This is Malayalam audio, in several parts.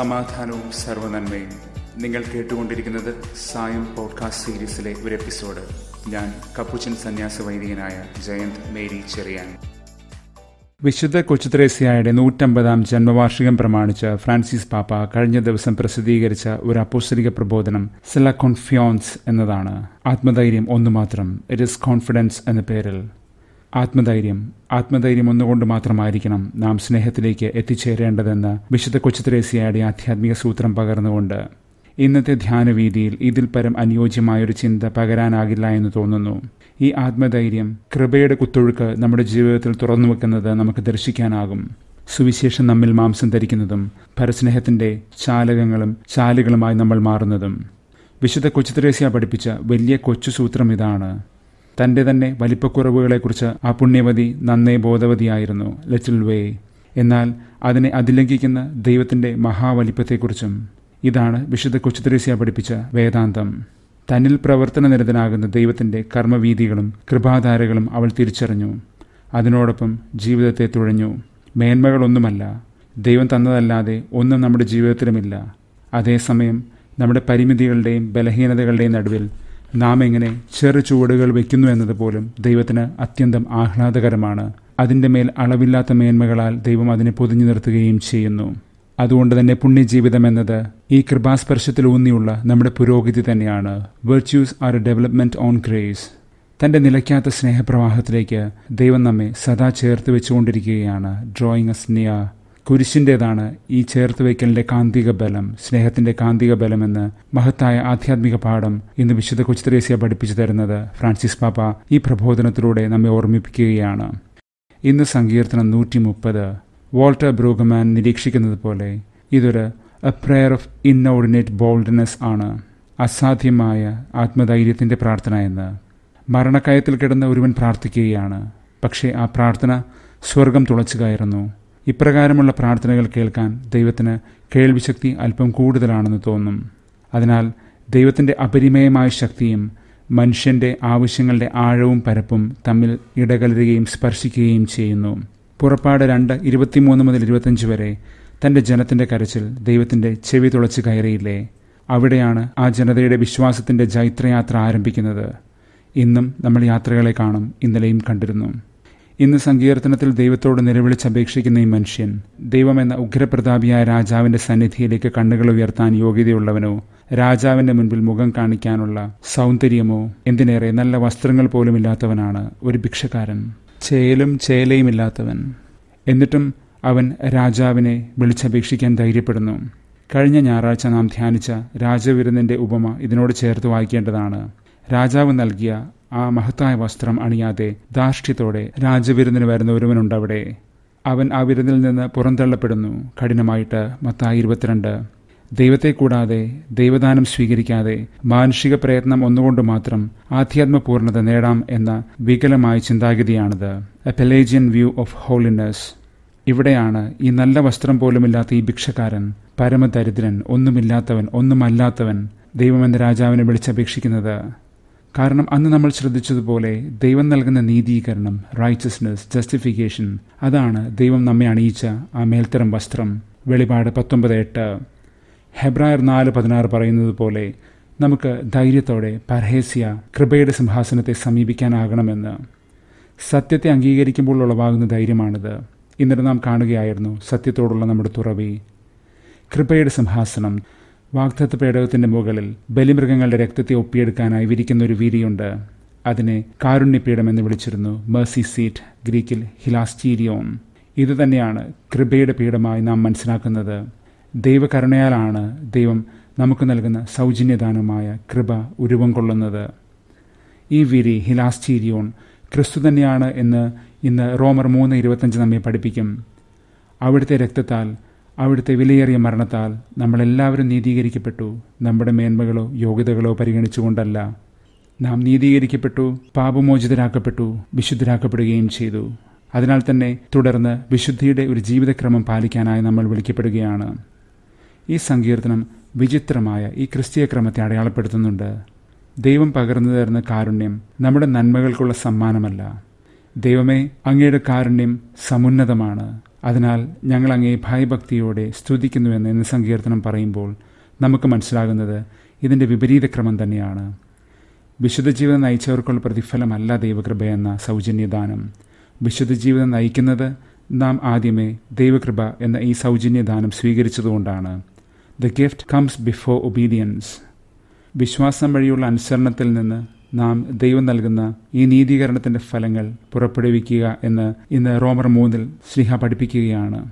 സമാധാനവും സർവനന്മയും നിങ്ങൾ കേട്ടുകൊണ്ടിരിക്കുന്നത് സായം പോഡ്കാസ്റ്റ് സീരീസിലെ ഒരു എപ്പിസോഡ്. ഞാൻ കപ്പുച്ചൻ സന്യാസ വൈദികനായ ജയന്ത് മേരി ചെറിയാൻ. വിശുദ്ധ കൊച്ചുത്രേസ്യായുടെ നൂറ്റമ്പതാം ജന്മവാർഷികം പ്രമാണിച്ച് ഫ്രാൻസിസ് പാപ്പ കഴിഞ്ഞ ദിവസം പ്രസിദ്ധീകരിച്ച ഒരു അപ്പോസ്തലിക പ്രബോധനം സെല കോൺഫിയോൺസ് എന്നതാണ്. ആത്മധൈര്യം ഒന്നുമാത്രം ഇറ്റ് ഇസ് കോൺഫിഡൻസ് എന്ന പേരിൽ. ആത്മധൈര്യം ആത്മധൈര്യം ഒന്നുകൊണ്ട് മാത്രമായിരിക്കണം നാം സ്നേഹത്തിലേക്ക് എത്തിച്ചേരേണ്ടതെന്ന് വിശുദ്ധ കൊച്ചുത്രേസ്യയുടെ ആധ്യാത്മിക സൂത്രം പകർന്നുകൊണ്ട്. ഇന്നത്തെ ധ്യാനവീതിയിൽ ഇതിൽ പരം അനുയോജ്യമായൊരു ചിന്ത പകരാനാകില്ല എന്ന് തോന്നുന്നു. ഈ ആത്മധൈര്യം കൃപയുടെ കുത്തൊഴുക്ക് നമ്മുടെ ജീവിതത്തിൽ തുറന്നു വെക്കുന്നത് നമുക്ക് ദർശിക്കാനാകും. സുവിശേഷം നമ്മിൽ മാംസം ധരിക്കുന്നതും പരസ്നേഹത്തിന്റെ ചാലകങ്ങളും ചാലുകളുമായി നമ്മൾ മാറുന്നതും. വിശുദ്ധ കൊച്ചുത്രേസ്യ പഠിപ്പിച്ച വലിയ കൊച്ചു സൂത്രം ഇതാണ്. തന്റെ തന്നെ വലിപ്പക്കുറവുകളെക്കുറിച്ച് ആ പുണ്യവതി നന്നേ ബോധവതിയായിരുന്നു ലിറ്റിൽ വേ. എന്നാൽ അതിനെ അതിലംഘിക്കുന്ന ദൈവത്തിന്റെ മഹാവലിപ്പത്തെക്കുറിച്ചും ഇതാണ് വിശുദ്ധ കൊച്ചുത്രേസ്യ പഠിപ്പിച്ച വേദാന്തം. തന്നിൽ പ്രവർത്തനനിരതനാകുന്ന ദൈവത്തിന്റെ കർമ്മവീതികളും കൃപാധാരകളും അവൾ തിരിച്ചറിഞ്ഞു. അതിനോടൊപ്പം ജീവിതത്തെ തുഴഞ്ഞു. മേന്മകളൊന്നുമല്ല. ദൈവം തന്നതല്ലാതെ ഒന്നും നമ്മുടെ ജീവിതത്തിലുമില്ല. അതേസമയം നമ്മുടെ പരിമിതികളുടെയും ബലഹീനതകളുടെയും നടുവിൽ നാം എങ്ങനെ ചെറു ചുവടുകൾ വയ്ക്കുന്നു എന്നത് പോലും ദൈവത്തിന് അത്യന്തം ആഹ്ലാദകരമാണ്. അതിന്റെ മേൽ അളവില്ലാത്ത മേന്മകളാൽ ദൈവം അതിനെ പൊതിഞ്ഞു നിർത്തുകയും ചെയ്യുന്നു. അതുകൊണ്ട് തന്നെ പുണ്യജീവിതം എന്നത് ഈ കൃപാസ്പർശത്തിൽ ഊന്നിയുള്ള നമ്മുടെ പുരോഗതി തന്നെയാണ്. Virtues are a development on grace തന്റെ നിലയ്ക്കാത്ത സ്നേഹപ്രവാഹത്തിലേക്ക് ദൈവം നമ്മെ സദാ ചേർത്ത് വെച്ചുകൊണ്ടിരിക്കുകയാണ്. ഡ്രോയിങ് എസ് നിയ കുരിശിന്റെതാണ് ഈ ചേർത്ത് വയ്ക്കലിന്റെ കാന്തിക ബലം സ്നേഹത്തിന്റെ കാന്തിക ബലമെന്ന് മഹത്തായ ആധ്യാത്മിക പാഠം ഇന്ന് വിശുദ്ധ കൊച്ചുത്രേസ്യ പഠിപ്പിച്ചു തരുന്നത് ഫ്രാൻസിസ് പാപ്പ ഈ പ്രബോധനത്തിലൂടെ നമ്മെ ഓർമ്മിപ്പിക്കുകയാണ്. ഇന്ന് സങ്കീർത്തനം നൂറ്റി മുപ്പത് വോൾട്ടർ ബ്രൂഗമാൻ നിരീക്ഷിക്കുന്നത് പോലെ ഇതൊരു a prayer of inordinate boldness ആണ്. അസാധ്യമായ ആത്മധൈര്യത്തിന്റെ പ്രാർത്ഥന എന്ന്. മരണക്കയത്തിൽ കിടന്ന ഒരുവൻ പ്രാർത്ഥിക്കുകയാണ്. പക്ഷേ ആ പ്രാർത്ഥന സ്വർഗം തുളച്ചു കയറുന്നു. ഇപ്രകാരമുള്ള പ്രാർത്ഥനകൾ കേൾക്കാൻ ദൈവത്തിന് കേൾവിശക്തി അല്പം കൂടുതലാണെന്ന് തോന്നും. അതിനാൽ ദൈവത്തിന്റെ അപരിമയമായ ശക്തിയും മനുഷ്യന്റെ ആവശ്യങ്ങളുടെ ആഴവും പരപ്പും തമ്മിൽ ഇടകലരുകയും സ്പർശിക്കുകയും ചെയ്യുന്നു. പുറപ്പാട് രണ്ട് ഇരുപത്തിമൂന്ന് മുതൽ ഇരുപത്തഞ്ച് വരെ തന്റെ ജനത്തിന്റെ കരച്ചിൽ ദൈവത്തിന്റെ ചെവി തുളച്ച് കയറിയില്ലേ? അവിടെയാണ് ആ ജനതയുടെ വിശ്വാസത്തിന്റെ ജൈത്രയാത്ര ആരംഭിക്കുന്നത്. ഇന്നും നമ്മൾ യാത്രകളെ കാണും ഇന്നലെയും കണ്ടിരുന്നു. ഇന്ന് സങ്കീർത്തനത്തിൽ ദൈവത്തോട് നിലവിളിച്ചപേക്ഷിക്കുന്ന ഈ മനുഷ്യൻ ദൈവമെന്ന ഉഗ്രപ്രതാപിയായ രാജാവിന്റെ സന്നിധിയിലേക്ക് കണ്ണുകൾ ഉയർത്താൻ യോഗ്യതയുള്ളവനോ രാജാവിന്റെ മുൻപിൽ മുഖം കാണിക്കാനുള്ള സൗന്ദര്യമോ എന്തിനേറെ നല്ല വസ്ത്രങ്ങൾ പോലും ഇല്ലാത്തവനാണ് ഒരു ഭിക്ഷക്കാരൻ. ചേലും ചേലയുമില്ലാത്തവൻ എന്നിട്ടും അവൻ രാജാവിനെ വിളിച്ചപേക്ഷിക്കാൻ ധൈര്യപ്പെടുന്നു. കഴിഞ്ഞ ഞായറാഴ്ച നാം ധ്യാനിച്ച രാജവിരുന്നിന്റെ ഉപമ ഇതിനോട് ചേർത്ത് വായിക്കേണ്ടതാണ്. രാജാവ് നൽകിയ ആ മഹത്തായ വസ്ത്രം അണിയാതെ ധാർഷ്ട്യത്തോടെ രാജവിരുന്നിന് വരുന്ന ഒരുവനുണ്ടവിടെ. അവൻ ആ വിരുന്നിൽ നിന്ന് പുറന്തള്ളപ്പെടുന്നു. കഠിനമായിട്ട് മത്തായി ഇരുപത്തിരണ്ട്. ദൈവത്തെ കൂടാതെ ദൈവദാനം സ്വീകരിക്കാതെ മാനുഷിക പ്രയത്നം ഒന്നുകൊണ്ട് മാത്രം ആധ്യാത്മപൂർണത നേടാം എന്ന വികലമായ ചിന്താഗതിയാണിത്. A Pelagian view of holiness ഇവിടെയാണ് ഈ നല്ല വസ്ത്രം പോലുമില്ലാത്ത ഈ ഭിക്ഷക്കാരൻ പരമദരിദ്രൻ ഒന്നുമില്ലാത്തവൻ ഒന്നുമല്ലാത്തവൻ ദൈവമെന്ന രാജാവിനെ വിളിച്ചപേക്ഷിക്കുന്നത്. കാരണം അന്ന് നമ്മൾ ശ്രദ്ധിച്ചതുപോലെ ദൈവം നൽകുന്ന നീതീകരണം റൈച്ചസ്നെസ് ജസ്റ്റിഫിക്കേഷൻ അതാണ് ദൈവം നമ്മെ അണിയിച്ച ആ മേൽത്തരം വസ്ത്രം. വെളിപാട് പത്തൊമ്പത് എട്ട്. ഹെബ്രായർ നാല് പതിനാറ് പറയുന്നത് പോലെ നമുക്ക് ധൈര്യത്തോടെ പരഹേസ്യ കൃപയുടെ സിംഹാസനത്തെ സമീപിക്കാനാകണമെന്ന്. സത്യത്തെ അംഗീകരിക്കുമ്പോൾ ഉളവാകുന്ന ധൈര്യമാണിത്. ഇന്നലെ നാം കാണുകയായിരുന്നു സത്യത്തോടുള്ള നമ്മുടെ തുറവി. കൃപയുടെ സിംഹാസനം. വാഗ്ദത്ത പേടകത്തിന്റെ മുകളിൽ ബലിമൃഗങ്ങളുടെ രക്തത്തെ ഒപ്പിയെടുക്കാനായി വിരിക്കുന്ന ഒരു വീരിയുണ്ട് അതിനെ കാരുണ്യപീഠം എന്ന് വിളിച്ചിരുന്നു. മേഴ്സി സീറ്റ് ഗ്രീക്കിൽ ഹിലാസ്റ്റീരിയോൺ ഇത് തന്നെയാണ് കൃപയുടെ പീഠമായി നാം മനസ്സിലാക്കുന്നത്. ദൈവകരുണയാലാണ് ദൈവം നമുക്ക് നൽകുന്ന സൗജന്യദാനമായ കൃപ ഉരുവം കൊള്ളുന്നത്. ഈ വിരി ഹിലാസ്റ്റീരിയോൺ ക്രിസ്തു തന്നെയാണ് എന്ന് ഇന്ന് റോമർ മൂന്ന് ഇരുപത്തഞ്ച് നമ്മെ പഠിപ്പിക്കും. അവിടുത്തെ രക്തത്താൽ അവിടുത്തെ വിലയേറിയ മരണത്താൽ നമ്മളെല്ലാവരും നീതീകരിക്കപ്പെട്ടു. നമ്മുടെ മേന്മകളോ യോഗ്യതകളോ പരിഗണിച്ചുകൊണ്ടല്ല. നാം നീതീകരിക്കപ്പെട്ടു പാപമോചിതരാക്കപ്പെട്ടു വിശുദ്ധരാക്കപ്പെടുകയും ചെയ്തു. അതിനാൽ തന്നെ തുടർന്ന് വിശുദ്ധിയുടെ ഒരു ജീവിതക്രമം പാലിക്കാനായി നമ്മൾ വിളിക്കപ്പെടുകയാണ്. ഈ സങ്കീർത്തനം വിചിത്രമായ ഈ ക്രിസ്തീയ ക്രമത്തെ അടയാളപ്പെടുത്തുന്നുണ്ട്. ദൈവം പകർന്നു തരുന്ന കാരുണ്യം നമ്മുടെ നന്മകൾക്കുള്ള സമ്മാനമല്ല. ദൈവമേ അങ്ങയുടെ കാരുണ്യം സമുന്നതമാണ്. അതിനാൽ ഞങ്ങൾ അങ്ങേ ഭയഭക്തിയോടെ സ്തുതിക്കുന്നുവെന്ന് ഇന്ന് സങ്കീർത്തനം പറയുമ്പോൾ നമുക്ക് മനസ്സിലാകുന്നത് ഇതിന്റെ വിപരീത ക്രമം തന്നെയാണ്. വിശുദ്ധ ജീവിതം നയിച്ചവർക്കുള്ള പ്രതിഫലമല്ല ദൈവകൃപയെന്ന സൗജന്യദാനം. വിശുദ്ധ ജീവിതം നയിക്കുന്നത് നാം ആദ്യമേ ദൈവകൃപ എന്ന ഈ സൗജന്യദാനം സ്വീകരിച്ചതുകൊണ്ടാണ്. The gift comes before obedience വിശ്വാസം വഴിയുള്ള അനുസരണത്തിൽ നിന്ന് നാം ദൈവം നൽകുന്ന ഈ നീതീകരണത്തിന്റെ ഫലങ്ങൾ പുറപ്പെടുവിക്കുക എന്ന് ഇന്ന് റോമർ മൂന്നിൽ സ്നേഹ പഠിപ്പിക്കുകയാണ്.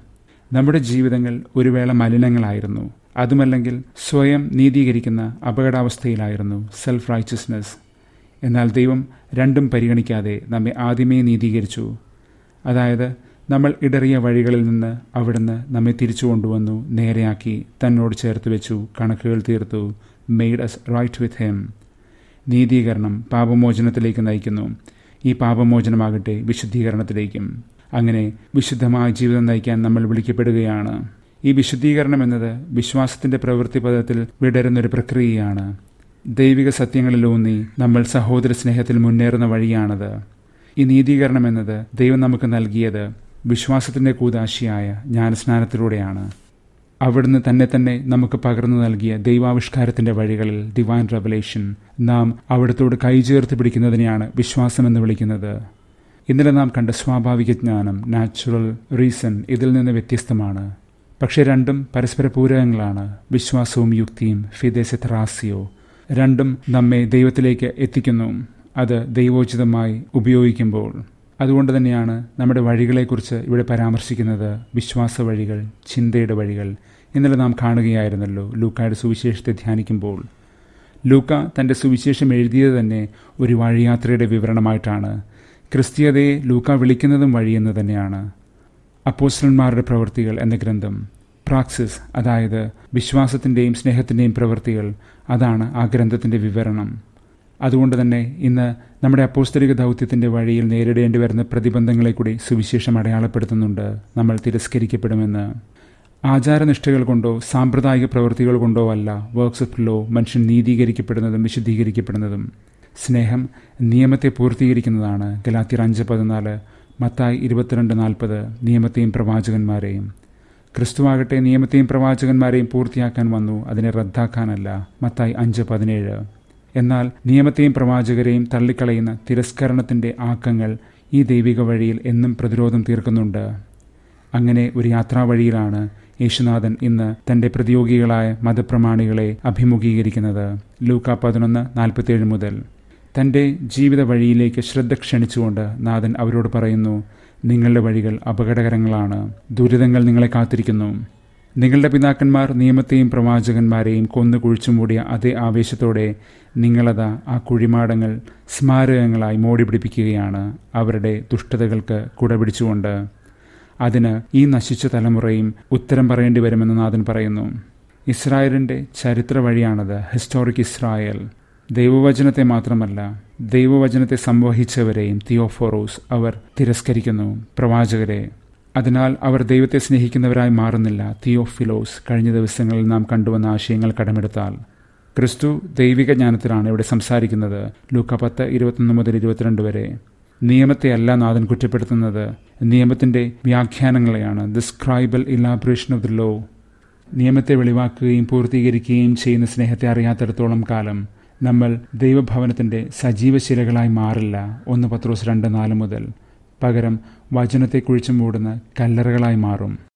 നമ്മുടെ ജീവിതങ്ങൾ ഒരു വേള മലിനങ്ങളായിരുന്നു. അതുമല്ലെങ്കിൽ സ്വയം നീതീകരിക്കുന്ന അപകടാവസ്ഥയിലായിരുന്നു സെൽഫ് റൈച്ചസ്നെസ് എന്നാൽ ദൈവം രണ്ടും പരിഗണിക്കാതെ നമ്മെ ആദ്യമേ നീതീകരിച്ചു. അതായത് നമ്മൾ ഇടറിയ വഴികളിൽ നിന്ന് അവിടുന്ന് നമ്മെ തിരിച്ചു കൊണ്ടുവന്നു നേരെയാക്കി തന്നോട് ചേർത്ത് വെച്ചു കണക്കുകൾ തീർത്തു made us right with him നീതീകരണം പാപമോചനത്തിലേക്ക് നയിക്കുന്നു. ഈ പാപമോചനമാകട്ടെ വിശുദ്ധീകരണത്തിലേക്കും. അങ്ങനെ വിശുദ്ധമായ ജീവിതം നയിക്കാൻ നമ്മൾ വിളിക്കപ്പെടുകയാണ്. ഈ വിശുദ്ധീകരണം എന്നത് വിശ്വാസത്തിന്റെ പ്രവൃത്തി പദത്തിൽ വിടരുന്നൊരു പ്രക്രിയയാണ്. ദൈവിക സത്യങ്ങളിലൂന്നി നമ്മൾ സഹോദര സ്നേഹത്തിൽ മുന്നേറുന്ന വഴിയാണത്. ഈ നീതീകരണം എന്നത് ദൈവം നമുക്ക് നൽകിയത് വിശ്വാസത്തിന്റെ കൂതാശിയായ ജ്ഞാനസ്നാനത്തിലൂടെയാണ്. അവിടുന്ന് തന്നെ തന്നെ നമുക്ക് പകർന്നു നൽകിയ ദൈവാവിഷ്കാരത്തിന്റെ വഴികളിൽ ഡിവൈൻ റെവലേഷൻ നാം അവിടത്തോട് കൈചേർത്ത് പിടിക്കുന്നതിനെയാണ് വിശ്വാസം എന്ന് വിളിക്കുന്നത്. ഇന്നലെ നാം കണ്ട സ്വാഭാവിക ജ്ഞാനം നാച്ചുറൽ റീസൺ ഇതിൽ നിന്ന് വ്യത്യസ്തമാണ്. പക്ഷേ രണ്ടും പരസ്പര പൂരകങ്ങളാണ്. വിശ്വാസവും യുക്തിയും ഫിദേസെത്രാസിയോ രണ്ടും നമ്മെ ദൈവത്തിലേക്ക് എത്തിക്കുന്നു. അത് ദൈവോചിതമായി ഉപയോഗിക്കുമ്പോൾ അതുകൊണ്ട് തന്നെയാണ് നമ്മുടെ വഴികളെക്കുറിച്ച് ഇവിടെ പരാമർശിക്കുന്നത് വിശ്വാസ വഴികൾ ചിന്തയുടെ വഴികൾ ഇന്നലെ നാം കാണുകയായിരുന്നല്ലോ. ലൂക്കായുടെ സുവിശേഷത്തെ ധ്യാനിക്കുമ്പോൾ. ലൂക്ക തന്റെ സുവിശേഷം എഴുതിയത് തന്നെ ഒരു വഴിയാത്രയുടെ വിവരണമായിട്ടാണ്. ക്രിസ്തീയതയെ ലൂക്ക വിളിക്കുന്നതും വഴിയെന്ന് തന്നെയാണ്. അപ്പോസ്റ്റലന്മാരുടെ പ്രവൃത്തികൾ എന്ന ഗ്രന്ഥം. പ്രാക്സിസ് അതായത് വിശ്വാസത്തിന്റെയും സ്നേഹത്തിന്റെയും പ്രവൃത്തികൾ അതാണ് ആ ഗ്രന്ഥത്തിന്റെ വിവരണം. അതുകൊണ്ട് തന്നെ ഇന്ന് നമ്മുടെ അപ്പോസ്തരിക ദൗത്യത്തിന്റെ വഴിയിൽ നേരിടേണ്ടി വരുന്ന പ്രതിബന്ധങ്ങളെ കൂടി സുവിശേഷം അടയാളപ്പെടുത്തുന്നുണ്ട്. നമ്മൾ തിരസ്കരിക്കപ്പെടുമെന്ന്. ആചാരനിഷ്ഠകൾ കൊണ്ടോ സാമ്പ്രദായിക പ്രവൃത്തികൾ കൊണ്ടോ അല്ല വർക്ക്സ് ഓഫ് ലോ മനുഷ്യൻ നീതീകരിക്കപ്പെടുന്നതും വിശുദ്ധീകരിക്കപ്പെടുന്നതും. സ്നേഹം നിയമത്തെ പൂർത്തീകരിക്കുന്നതാണ്. ഗലാത്തിർ അഞ്ച് പതിനാല് മത്തായി ഇരുപത്തിരണ്ട് നാൽപ്പത് നിയമത്തെയും പ്രവാചകന്മാരെയും. ക്രിസ്തുവാകട്ടെ നിയമത്തെയും പ്രവാചകന്മാരെയും പൂർത്തിയാക്കാൻ വന്നു അതിനെ റദ്ദാക്കാനല്ല. മത്തായി അഞ്ച് പതിനേഴ്. എന്നാൽ നിയമത്തെയും പ്രവാചകരെയും തള്ളിക്കളയുന്ന തിരസ്കരണത്തിന്റെ ആക്കങ്ങൾ ഈ ദൈവിക വഴിയിൽ എന്നും പ്രതിരോധം തീർക്കുന്നുണ്ട്. അങ്ങനെ ഒരു യാത്രാവഴിയിലാണ് യേശുനാഥൻ ഇന്ന് തന്റെ പ്രതിയോഗികളായ മതപ്രമാണികളെ അഭിമുഖീകരിക്കുന്നത്. ലൂക്ക പതിനൊന്ന് നാൽപ്പത്തിയേഴ് മുതൽ. തന്റെ ജീവിത വഴിയിലേക്ക് ശ്രദ്ധ ക്ഷണിച്ചുകൊണ്ട് നാഥൻ അവരോട് പറയുന്നു നിങ്ങളുടെ വഴികൾ അപകടകരങ്ങളാണ്. ദുരിതങ്ങൾ നിങ്ങളെ കാത്തിരിക്കുന്നു. നിങ്ങളുടെ പിതാക്കന്മാർ നിയമത്തെയും പ്രവാചകന്മാരെയും കൊന്നു കുഴിച്ചുമൂടിയ അതേ ആവേശത്തോടെ നിങ്ങളതാ ആ കുഴിമാടങ്ങൾ സ്മാരകങ്ങളായി മോടി പിടിപ്പിക്കുകയാണ് അവരുടെ ദുഷ്ടതകൾക്ക് കുടപിടിച്ചുകൊണ്ട് അതിന് ഈ നശിച്ച തലമുറയും ഉത്തരം പറയേണ്ടി വരുമെന്ന് നാഥൻ പറയുന്നു. ഇസ്രായേലിന്റെ ചരിത്ര വഴിയാണത് ഹിസ്റ്റോറിക് ഇസ്രായേൽ ദൈവവചനത്തെ മാത്രമല്ല ദൈവവചനത്തെ സംവഹിച്ചവരെയും തിയോഫോറോസ് അവർ തിരസ്കരിക്കുന്നു. പ്രവാചകരെ അതിനാൽ അവർ ദൈവത്തെ സ്നേഹിക്കുന്നവരായി മാറുന്നില്ല. തിയോഫിലോസ് കഴിഞ്ഞ ദിവസങ്ങളിൽ നാം കണ്ടുവന്ന ആശയങ്ങൾ കടമെടുത്താൽ. ക്രിസ്തു ദൈവിക ജ്ഞാനത്തിലാണ് ഇവിടെ സംസാരിക്കുന്നത്. ലൂക്ക പത്ത് ഇരുപത്തൊന്ന് മുതൽ ഇരുപത്തിരണ്ട് വരെ. നിയമത്തെ അല്ല നാഥൻ കുറ്റപ്പെടുത്തുന്നത്. നിയമത്തിന്റെ വ്യാഖ്യാനങ്ങളെയാണ്. The scribal of the law നിയമത്തെ വെളിവാക്കുകയും പൂർത്തീകരിക്കുകയും ചെയ്യുന്ന സ്നേഹത്തെ അറിയാത്തിടത്തോളം കാലം നമ്മൾ ദൈവഭവനത്തിന്റെ സജീവശിലകളായി മാറില്ല. ഒന്ന് പത്രോസ് രണ്ട് നാല് മുതൽ. പകരം വചനത്തെ കുഴിച്ചു മൂടുന്ന കല്ലറകളായി മാറും.